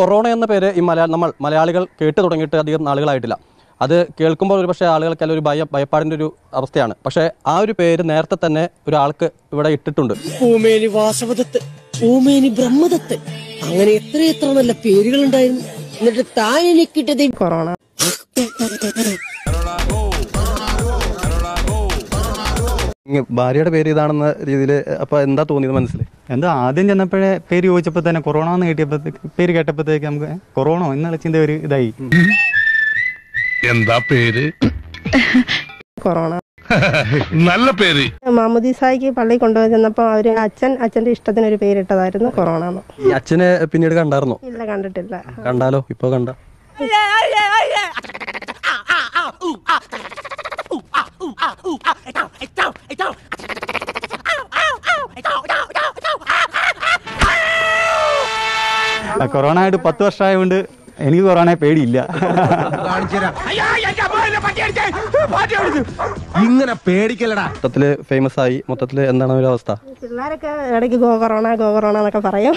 Corona എന്ന പേര് ഈ മലയാള നമ്മൾ മലയാളികൾ കേട്ട് തുടങ്ങിയിട്ട് അധികം നാളുകളായിട്ടില്ല. അത് കേൾക്കുമ്പോൾ ഒരു പക്ഷേ ആളുകൾക്കെല്ലാം ഒരു ഭയ ഭയപ്പാടിന്റെ ഒരു അവസ്ഥയാണ്. പക്ഷേ ആ ഒരു പേര് നേരത്തെ തന്നെ ഒരാൾക്ക് ഇവിടെ ഇട്ടിട്ടുണ്ട്. ഭൂമേനി വാസവദത്ത് ഭൂമേനി ബ്രഹ്മദത്ത് അങ്ങനെ എത്ര എത്ര നല്ല പേരുകൾ ഉണ്ടായിരുന്നു എന്നിട്ട് താൻ എനിക്കിട്ടത് കൊറോണ. ഇങ്ങ് ഭാര്യയുടെ പേര് ഇതാണെന്ന രീതിയിൽ അപ്പൊ എന്താ തോന്നിയത് മനസ്സിൽ എന്താ ആദ്യം ചെന്നപ്പോഴേ പേര് ചോദിച്ചപ്പോൾ തന്നെ കൊറോണ എന്ന് കേട്ടിയപ്പോ പേര് കേട്ടപ്പോഴത്തേക്ക് നമുക്ക് കൊറോണ എന്നുള്ള ചിന്ത ഒരു ഇതായി എന്താ പേര് കൊറോണ നല്ല പേര് മാമുദീസായിക്ക് പള്ളി കൊണ്ടുപോയി ചെന്നപ്പോ അവർ അച്ഛൻ അച്ഛന്റെ ഇഷ്ടത്തിന് ഒരു പേരിട്ടതായിരുന്നു കൊറോണ ഈ അച്ഛനെ പിന്നീട് കണ്ടായിരുന്നോ ഇല്ല കണ്ടിട്ടില്ല കണ്ടാലോ ഇപ്പൊ കണ്ട ആ, കൊറോണ ആയിട്ട് പത്ത് വർഷമായതുകൊണ്ട് എനിക്ക് കൊറോണയെ പേടിയില്ല. ഇങ്ങനെ പേടിക്കലടാ മൊത്തത്തിൽ ഫേമസ് ആയി. മൊത്തത്തിൽ എന്താണ് ഒരു അവസ്ഥ? പിള്ളേരൊക്കെ ഇടയ്ക്ക് ഗോ കൊറോണ ഗോ കൊറോണ എന്നൊക്കെ പറയും.